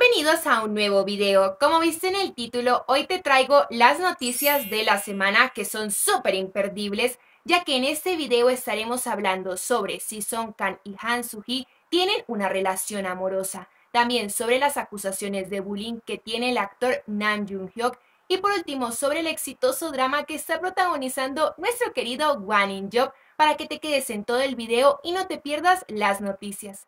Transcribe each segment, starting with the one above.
Bienvenidos a un nuevo video. Como viste en el título, hoy te traigo las noticias de la semana que son súper imperdibles, ya que en este video estaremos hablando sobre si Song Kang y Han Soo-hee tienen una relación amorosa, también sobre las acusaciones de bullying que tiene el actor Nam Jung-hyuk y por último sobre el exitoso drama que está protagonizando nuestro querido Wan In-job para que te quedes en todo el video y no te pierdas las noticias.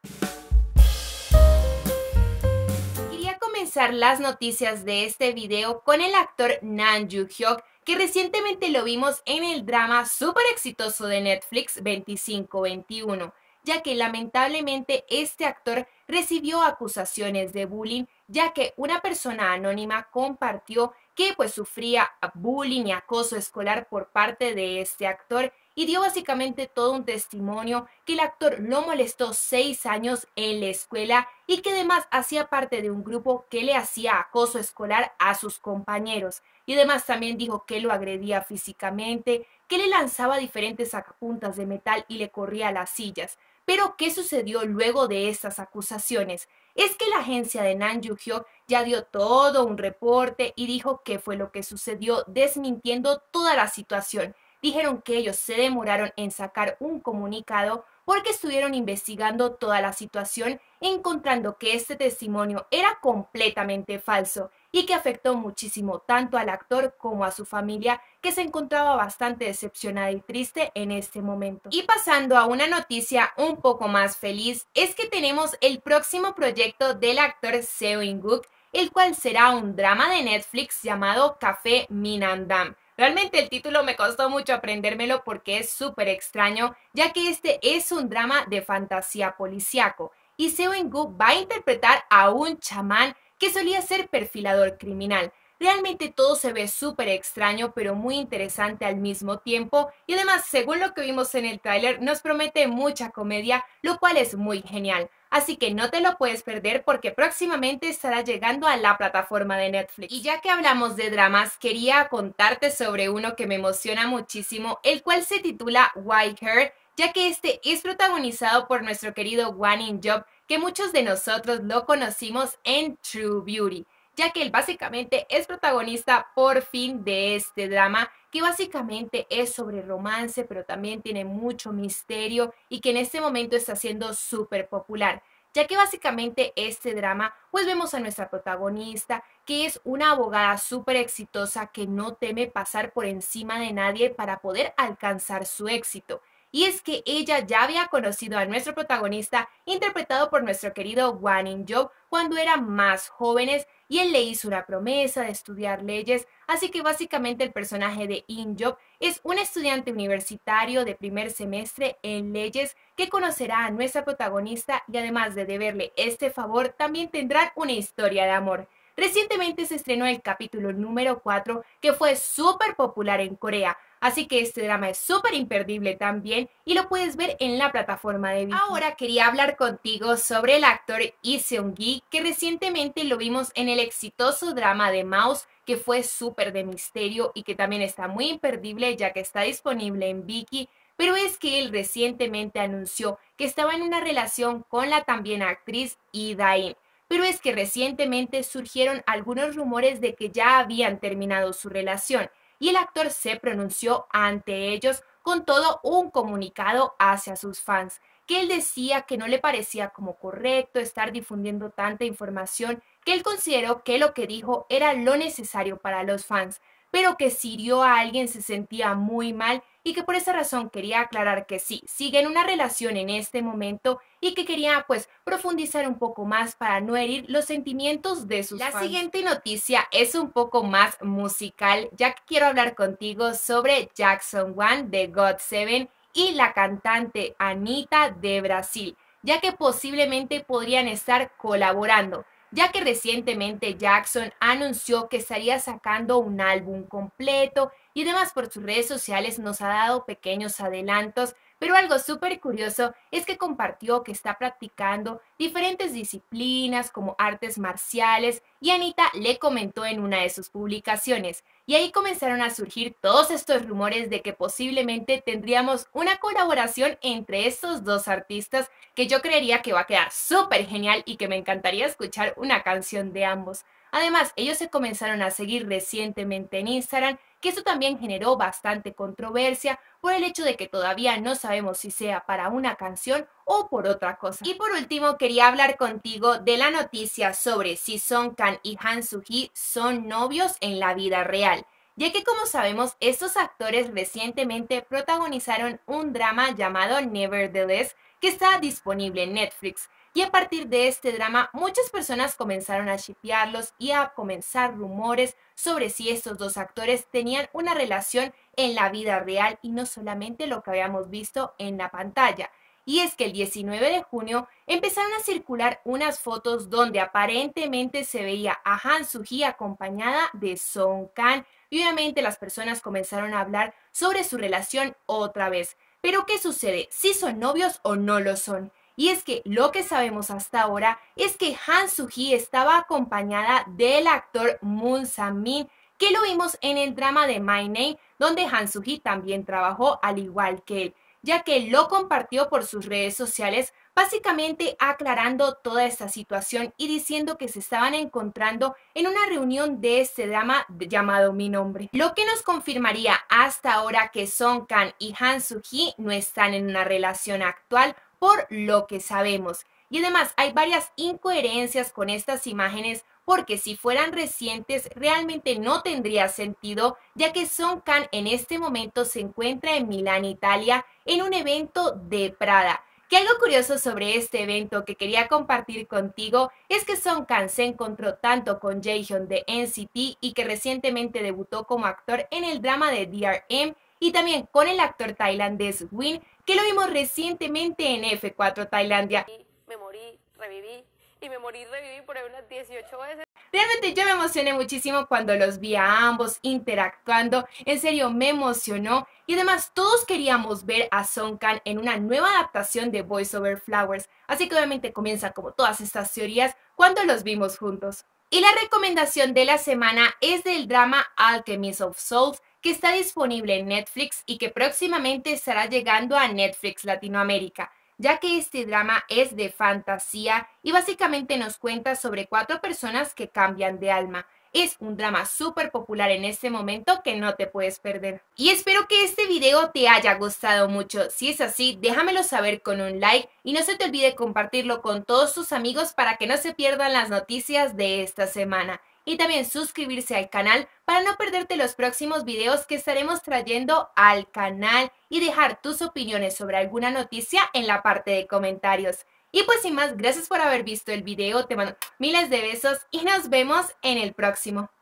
Las noticias de este video con el actor Nan Joo-hyuk, que recientemente lo vimos en el drama súper exitoso de Netflix 2521, ya que lamentablemente este actor recibió acusaciones de bullying, ya que una persona anónima compartió que pues sufría bullying y acoso escolar por parte de este actor y dio básicamente todo un testimonio que el actor lo molestó seis años en la escuela y que además hacía parte de un grupo que le hacía acoso escolar a sus compañeros. Y además también dijo que lo agredía físicamente, que le lanzaba diferentes sacapuntas de metal y le corría a las sillas. Pero, ¿qué sucedió luego de estas acusaciones? Es que la agencia de Nan Yu-hyo ya dio todo un reporte y dijo qué fue lo que sucedió, desmintiendo toda la situación dijeron que ellos se demoraron en sacar un comunicado porque estuvieron investigando toda la situación, encontrando que este testimonio era completamente falso y que afectó muchísimo tanto al actor como a su familia, que se encontraba bastante decepcionada y triste en este momento. Y pasando a una noticia un poco más feliz, es que tenemos el próximo proyecto del actor Seo In-guk, el cual será un drama de Netflix llamado Café Minandam Realmente el título me costó mucho aprendérmelo porque es súper extraño, ya que este es un drama de fantasía policiaco y Seo In-gu va a interpretar a un chamán que solía ser perfilador criminal. Realmente todo se ve súper extraño, pero muy interesante al mismo tiempo. Y además, según lo que vimos en el tráiler, nos promete mucha comedia, lo cual es muy genial así que no te lo puedes perder porque próximamente estará llegando a la plataforma de Netflix. Y ya que hablamos de dramas, quería contarte sobre uno que me emociona muchísimo, el cual se titula White Hair, ya que este es protagonizado por nuestro querido Wan In-job, que muchos de nosotros lo conocimos en True Beauty ya que él básicamente es protagonista por fin de este drama que básicamente es sobre romance, pero también tiene mucho misterio y que en este momento está siendo súper popular ya que básicamente este drama, pues vemos a nuestra protagonista, que es una abogada súper exitosa que no teme pasar por encima de nadie para poder alcanzar su éxito. Y es que ella ya había conocido a nuestro protagonista, interpretado por nuestro querido Wan In-job, cuando eran más jóvenes y él le hizo una promesa de estudiar leyes, así que básicamente el personaje de In-job es un estudiante universitario de primer semestre en leyes que conocerá a nuestra protagonista y además de deberle este favor, también tendrán una historia de amor. Recientemente se estrenó el capítulo número 4 que fue súper popular en Corea, Así que este drama es súper imperdible también y lo puedes ver en la plataforma de Viki. Ahora quería hablar contigo sobre el actor Lee Seung-gi que recientemente lo vimos en el exitoso drama de Mouse que fue súper de misterio y que también está muy imperdible ya que está disponible en Viki pero es que él recientemente anunció que estaba en una relación con la también actriz Lee Dain. Pero es que recientemente surgieron algunos rumores de que ya habían terminado su relación y el actor se pronunció ante ellos con todo un comunicado hacia sus fans, que él decía que no le parecía como correcto estar difundiendo tanta información, que él consideró que lo que dijo era lo necesario para los fans, pero que si hirió a alguien se sentía muy mal y que por esa razón quería aclarar que sí, siguen una relación en este momento y que quería pues profundizar un poco más para no herir los sentimientos de sus La siguiente noticia es un poco más musical, ya que quiero hablar contigo sobre Jackson One de God Seven y la cantante Anita de Brasil, ya que posiblemente podrían estar colaborando ya que recientemente Jackson anunció que estaría sacando un álbum completo y además por sus redes sociales nos ha dado pequeños adelantos, pero algo súper curioso es que compartió que está practicando diferentes disciplinas como artes marciales y Anita le comentó en una de sus publicaciones. Y ahí comenzaron a surgir todos estos rumores de que posiblemente tendríamos una colaboración entre estos dos artistas que yo creería que va a quedar súper genial y que me encantaría escuchar una canción de ambos. Además, ellos se comenzaron a seguir recientemente en Instagram, que eso también generó bastante controversia por el hecho de que todavía no sabemos si sea para una canción o por otra cosa. Y por último, quería hablar contigo de la noticia sobre si Song Kang y Han Soo-hee son novios en la vida real ya que como sabemos estos actores recientemente protagonizaron un drama llamado Nevertheless que está disponible en Netflix. Y a partir de este drama, muchas personas comenzaron a shipearlos y a comenzar rumores sobre si estos dos actores tenían una relación en la vida real y no solamente lo que habíamos visto en la pantalla. Y es que el 19 de junio empezaron a circular unas fotos donde aparentemente se veía a Han Soo-hee acompañada de Song Kang y obviamente las personas comenzaron a hablar sobre su relación otra vez. Pero ¿qué sucede? ¿Si son novios o no lo son? Y es que lo que sabemos hasta ahora es que Han Soo-hee estaba acompañada del actor Moon Sang-min, que lo vimos en el drama de My Name, donde Han Soo-hee también trabajó al igual que él, ya que lo compartió por sus redes sociales, básicamente aclarando toda esta situación y diciendo que se estaban encontrando en una reunión de este drama llamado Mi Nombre. Lo que nos confirmaría hasta ahora que Song Kang y Han Soo-hee no están en una relación actual por lo que sabemos. Y además hay varias incoherencias con estas imágenes porque si fueran recientes realmente no tendría sentido ya que Son Khan en este momento se encuentra en Milán, Italia, en un evento de Prada. Que algo curioso sobre este evento que quería compartir contigo es que Son Khan se encontró tanto con Jaehyun de NCT y que recientemente debutó como actor en el drama de DRM y también con el actor tailandés Win que lo vimos recientemente en F4 Tailandia. Me morí, reviví y me morí, reviví por unas 18 veces. Realmente yo me emocioné muchísimo cuando los vi a ambos interactuando, en serio me emocionó y además todos queríamos ver a Song Kang en una nueva adaptación de Voice Over Flowers, así que obviamente comienza como todas estas teorías cuando los vimos juntos. Y la recomendación de la semana es del drama Alchemist of Souls, que está disponible en Netflix y que próximamente estará llegando a Netflix Latinoamérica, ya que este drama es de fantasía y básicamente nos cuenta sobre cuatro personas que cambian de alma. Es un drama súper popular en este momento que no te puedes perder. Y espero que este video te haya gustado mucho. Si es así, déjamelo saber con un like y no se te olvide compartirlo con todos tus amigos para que no se pierdan las noticias de esta semana y también suscribirse al canal para no perderte los próximos videos que estaremos trayendo al canal y dejar tus opiniones sobre alguna noticia en la parte de comentarios. Y pues sin más, gracias por haber visto el video, te mando miles de besos y nos vemos en el próximo.